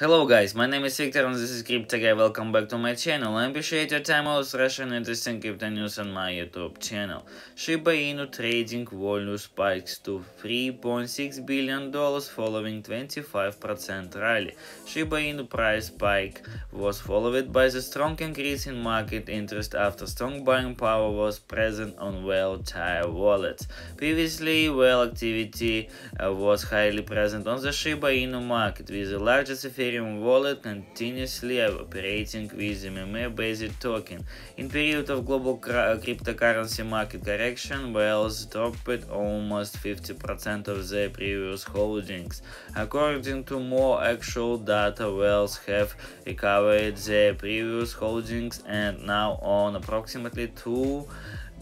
Hello guys, my name is Viktor and this is Cryptoguy. Welcome back to my channel. I appreciate your time always Russian interesting crypto news on my YouTube channel. Shiba Inu trading volume spikes to 3.6 billion dollars following 25% rally. Shiba Inu price spike was followed by the strong increase in market interest after strong buying power was present on volatile wallets. Previously, whale activity uh, was highly present on the Shiba Inu market with the largest Ethereum wallet continuously operating with meme-based token. In period of global uh, cryptocurrency market correction, whales dropped almost 50% of their previous holdings. According to more actual data, whales have recovered their previous holdings and now own approximately 2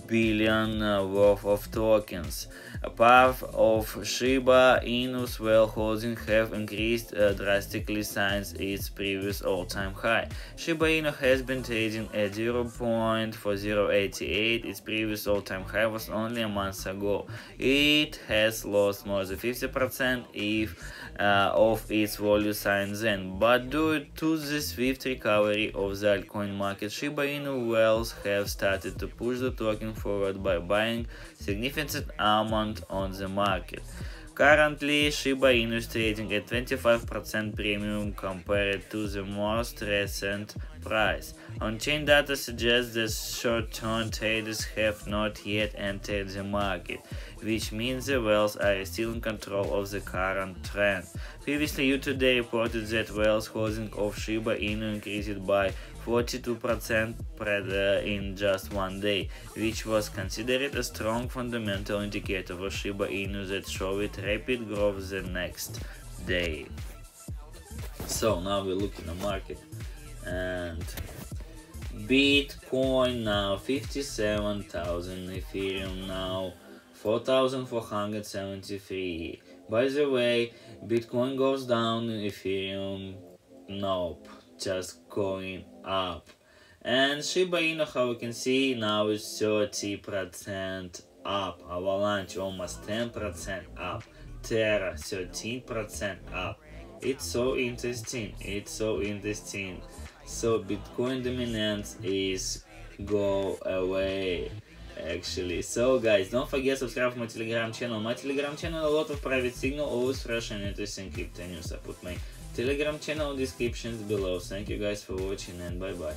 billion uh, worth of tokens. A part of Shiba Inu's whale holding have increased uh, drastically since its previous all-time high. Shiba Inu has been trading at 0.4088, its previous all-time high was only a month ago. It has lost more than 50% if uh, of its value since then, but due to the swift recovery of the altcoin market, Shiba Inu whales have started to push the token forward by buying significant amount on the market. Currently, Shiba Inu is trading at 25% premium compared to the most recent price. On-chain data suggests that short-term traders have not yet entered the market, which means the whales are still in control of the current trend. Previously, U.Today reported that whales holding of Shiba Inu increased by 42% uh, in just one day, which was considered a strong fundamental indicator for Shiba Inu that showed rapid growth the next day. So now we look in the market and Bitcoin now 57,000, Ethereum now 4,473. By the way, Bitcoin goes down, Ethereum nope just going up. And Shiba Inu, how we can see, now is 30% up. Avalanche almost 10% up. Terra 13% up. It's so interesting. It's so interesting. So Bitcoin dominance is go away actually. So guys, don't forget subscribe my telegram channel. My telegram channel a lot of private signal, always fresh and interesting crypto news. I put my Telegram channel descriptions below. Thank you guys for watching and bye bye.